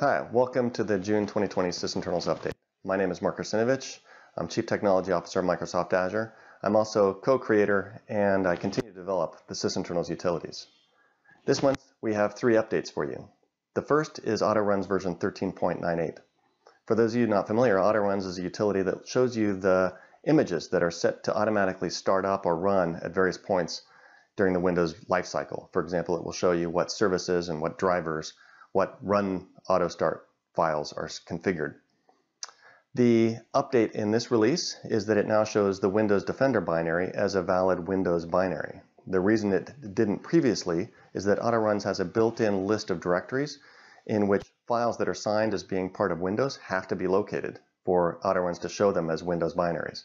Hi, welcome to the June 2020 sysinternals update. My name is Mark Russinovich. I'm Chief Technology Officer of Microsoft Azure. I'm also co-creator and I continue to develop the sysinternals utilities. This month we have three updates for you. The first is AutoRuns version 13.98. For those of you not familiar, AutoRuns is a utility that shows you the images that are set to automatically start up or run at various points during the Windows lifecycle. For example, it will show you what services and what drivers, what run auto start files are configured. The update in this release is that it now shows the Windows Defender binary as a valid Windows binary. The reason it didn't previously is that AutoRuns has a built-in list of directories in which files that are signed as being part of Windows have to be located for AutoRuns to show them as Windows binaries.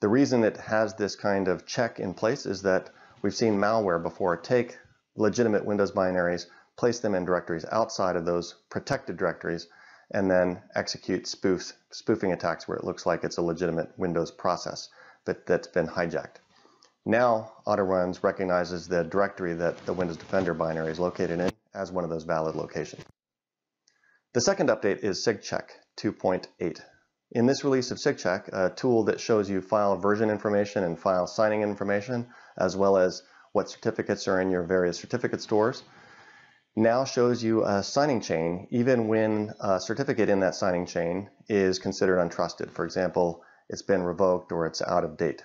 The reason it has this kind of check in place is that we've seen malware before take legitimate Windows binaries, place them in directories outside of those protected directories, and then execute spoofs, spoofing attacks where it looks like it's a legitimate Windows process but that's been hijacked. Now AutoRuns recognizes the directory that the Windows Defender binary is located in as one of those valid locations. The second update is SigCheck 2.8. In this release of SigCheck, a tool that shows you file version information and file signing information, as well as what certificates are in your various certificate stores, now shows you a signing chain even when a certificate in that signing chain is considered untrusted. For example, it's been revoked or it's out of date.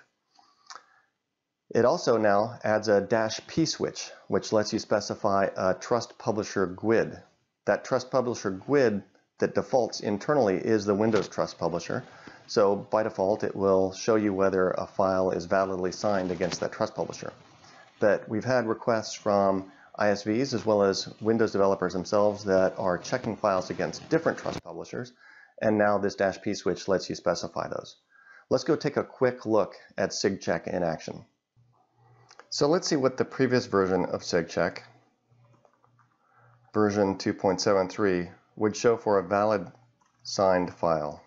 It also now adds a dash P switch, which lets you specify a trust publisher GUID. That trust publisher GUID that defaults internally is the Windows Trust Publisher. So by default, it will show you whether a file is validly signed against that trust publisher. But we've had requests from ISVs as well as Windows developers themselves that are checking files against different trust publishers. And now this dash P switch lets you specify those. Let's go take a quick look at SigCheck in action. So let's see what the previous version of SigCheck, version 2.73, would show for a valid signed file.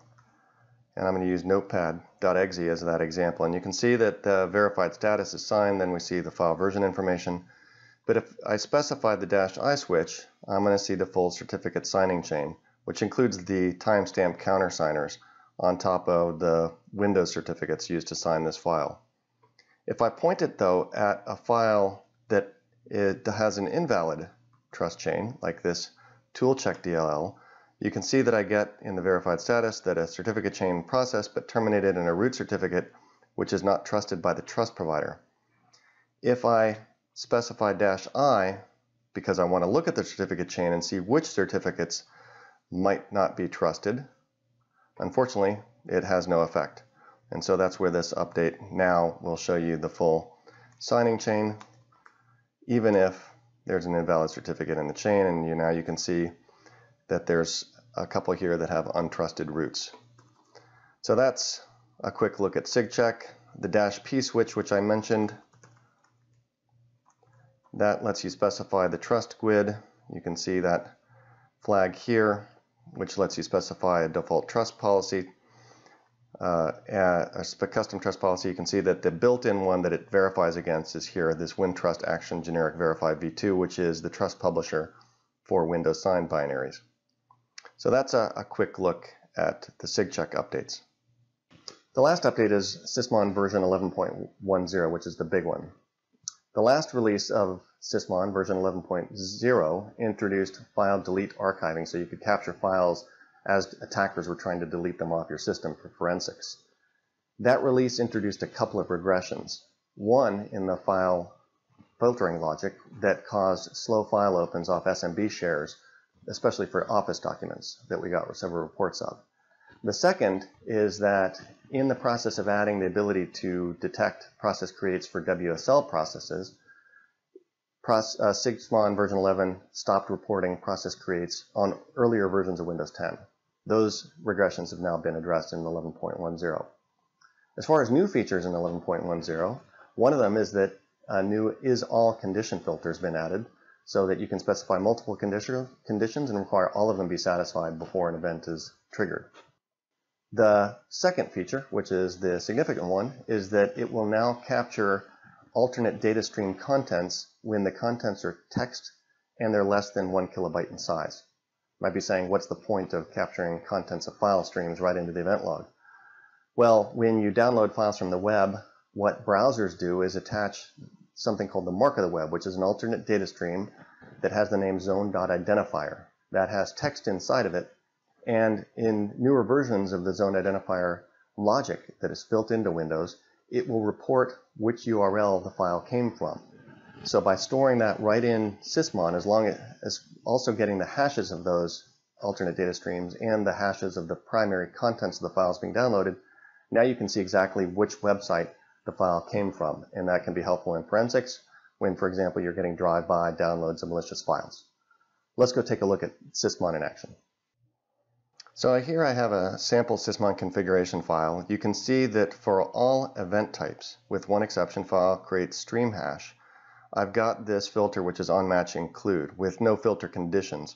And I'm going to use notepad.exe as that example. And you can see that the verified status is signed, then we see the file version information. But if I specify the dash I switch, I'm going to see the full certificate signing chain, which includes the timestamp countersigners on top of the Windows certificates used to sign this file. If I point it though at a file that it has an invalid trust chain, like this toolcheck DLL, you can see that I get in the verified status that a certificate chain processed but terminated in a root certificate which is not trusted by the trust provider. If I specify dash I because I want to look at the certificate chain and see which certificates might not be trusted. Unfortunately, it has no effect. And so that's where this update now will show you the full signing chain, even if there's an invalid certificate in the chain. And you, now you can see that there's a couple here that have untrusted roots. So that's a quick look at SigCheck. The dash P switch, which I mentioned, that lets you specify the trust GUID. You can see that flag here, which lets you specify a default trust policy. Uh, a custom trust policy, you can see that the built-in one that it verifies against is here, this WinTrust Action Generic Verify v2, which is the trust publisher for Windows signed binaries. So that's a, a quick look at the SigCheck updates. The last update is Sysmon version 11.10, which is the big one. The last release of Sysmon, version 11.0, introduced file delete archiving, so you could capture files as attackers were trying to delete them off your system for forensics. That release introduced a couple of regressions. One in the file filtering logic that caused slow file opens off SMB shares, especially for Office documents that we got several reports of. The second is that in the process of adding the ability to detect process creates for WSL processes, Uh, Sysmon version 11 stopped reporting process creates on earlier versions of Windows 10. Those regressions have now been addressed in 11.10. As far as new features in 11.10, one of them is that a new is all condition filter has been added so that you can specify multiple condition, conditions and require all of them be satisfied before an event is triggered. The second feature, which is the significant one, is that it will now capture alternate data stream contents when the contents are text and they're less than one kilobyte in size. might be saying, what's the point of capturing contents of file streams right into the event log? Well, when you download files from the web, what browsers do is attach something called the mark of the web, which is an alternate data stream that has the name zone.identifier. That has text inside of it. And in newer versions of the zone identifier logic that is built into Windows, it will report which URL the file came from. So by storing that right in Sysmon, as long as also getting the hashes of those alternate data streams and the hashes of the primary contents of the files being downloaded, now you can see exactly which website the file came from. And that can be helpful in forensics when, for example, you're getting drive-by downloads of malicious files. Let's go take a look at Sysmon in action. So here I have a sample Sysmon configuration file. You can see that for all event types, with one exception file create stream hash, I've got this filter which is onMatch include with no filter conditions.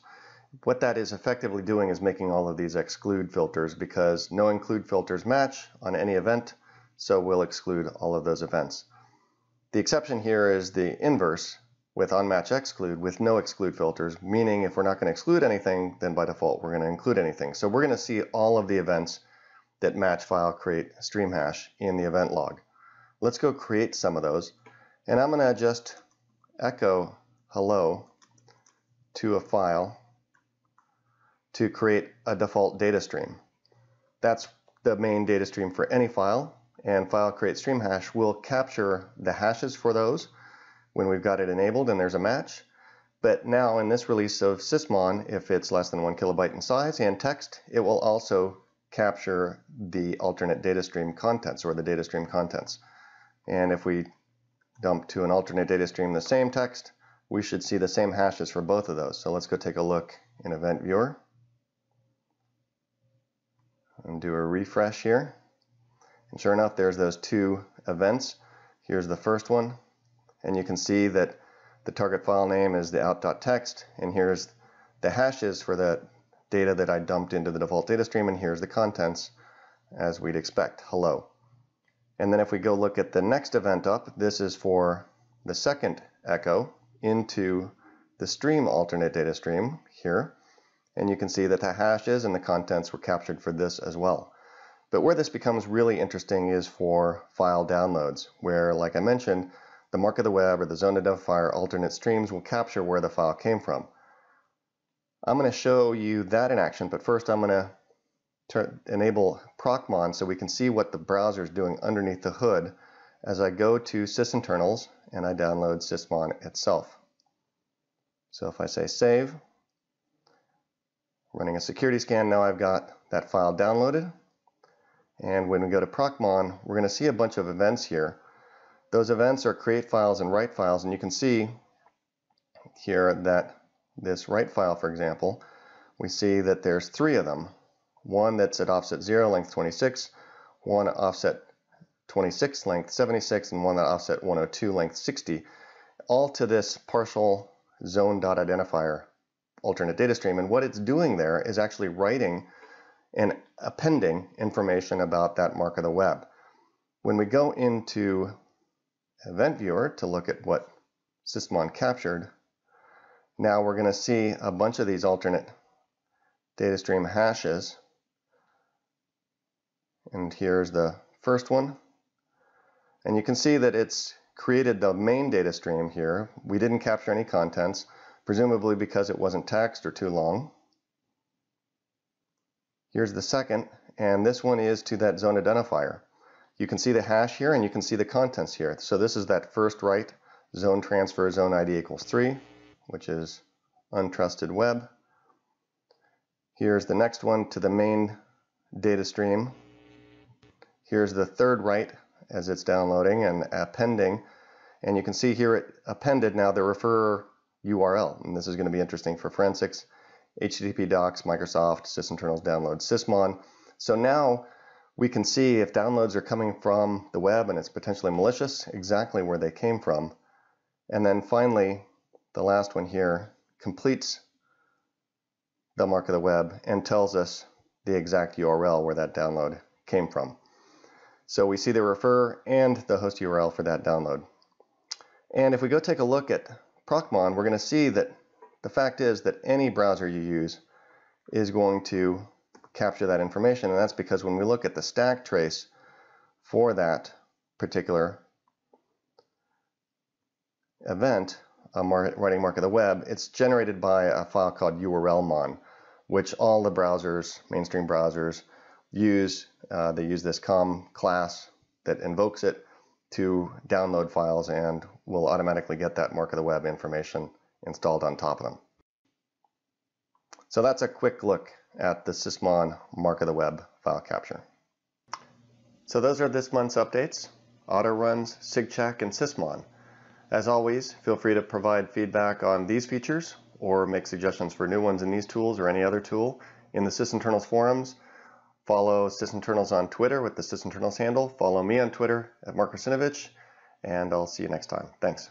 What that is effectively doing is making all of these exclude filters because no include filters match on any event, so we'll exclude all of those events. The exception here is the inverse, with onMatch exclude with no exclude filters, meaning if we're not going to exclude anything, then by default we're going to include anything. So we're going to see all of the events that match file create stream hash in the event log. Let's go create some of those. And I'm going to just echo hello to a file to create a default data stream. That's the main data stream for any file, and file create stream hash will capture the hashes for those when we've got it enabled and there's a match. But now in this release of Sysmon, if it's less than one kilobyte in size and text, it will also capture the alternate data stream contents or the data stream contents. And if we dump to an alternate data stream the same text, we should see the same hashes for both of those. So let's go take a look in Event Viewer and do a refresh here. And sure enough, there's those two events. Here's the first one, and you can see that the target file name is the out.txt and here's the hashes for the data that I dumped into the default data stream and here's the contents as we'd expect, hello. And then if we go look at the next event up, this is for the second echo into the stream alternate data stream here. And you can see that the hashes and the contents were captured for this as well. But where this becomes really interesting is for file downloads, where, like I mentioned, the mark of the web or the zone identifier alternate streams will capture where the file came from. I'm going to show you that in action, but first I'm going to enable Procmon so we can see what the browser is doing underneath the hood as I go to sysinternals and I download Sysmon itself. So if I say save, running a security scan, now I've got that file downloaded. And when we go to Procmon, we're going to see a bunch of events here those events are create files and write files, and you can see here that this write file, for example, we see that there's three of them. One that's at offset 0, length 26, one offset 26, length 76, and one at offset 102, length 60, all to this partial zone dot identifier alternate data stream. And what it's doing there is actually writing and appending information about that mark of the web. When we go into event viewer to look at what Sysmon captured, now we're going to see a bunch of these alternate data stream hashes. And here's the first one. And you can see that it's created the main data stream here. We didn't capture any contents, presumably because it wasn't text or too long. Here's the second, and this one is to that zone identifier. You can see the hash here and you can see the contents here. So this is that first write, zone transfer, zone ID equals 3, which is untrusted web. Here's the next one to the main data stream. Here's the third write as it's downloading and appending. And you can see here it appended now the refer URL. And this is going to be interesting for forensics. HTTP docs, Microsoft, sysinternals download sysmon. So now we can see if downloads are coming from the web and it's potentially malicious, exactly where they came from. And then finally, the last one here completes the mark of the web and tells us the exact URL where that download came from. So we see the refer and the host URL for that download. And if we go take a look at Procmon, we're going to see that the fact is that any browser you use is going to capture that information. And that's because when we look at the stack trace for that particular event, a mar writing mark of the web, it's generated by a file called URLmon, which all the browsers, mainstream browsers, use. Uh, they use this COM class that invokes it to download files and will automatically get that mark of the web information installed on top of them. So that's a quick look at the Sysmon mark of the web file capture. So those are this month's updates, AutoRuns, SigCheck, and Sysmon. As always, feel free to provide feedback on these features or make suggestions for new ones in these tools or any other tool in the sysinternals forums. Follow sysinternals on Twitter with the sysinternals handle. Follow me on Twitter at Mark Russinovich, and I'll see you next time. Thanks.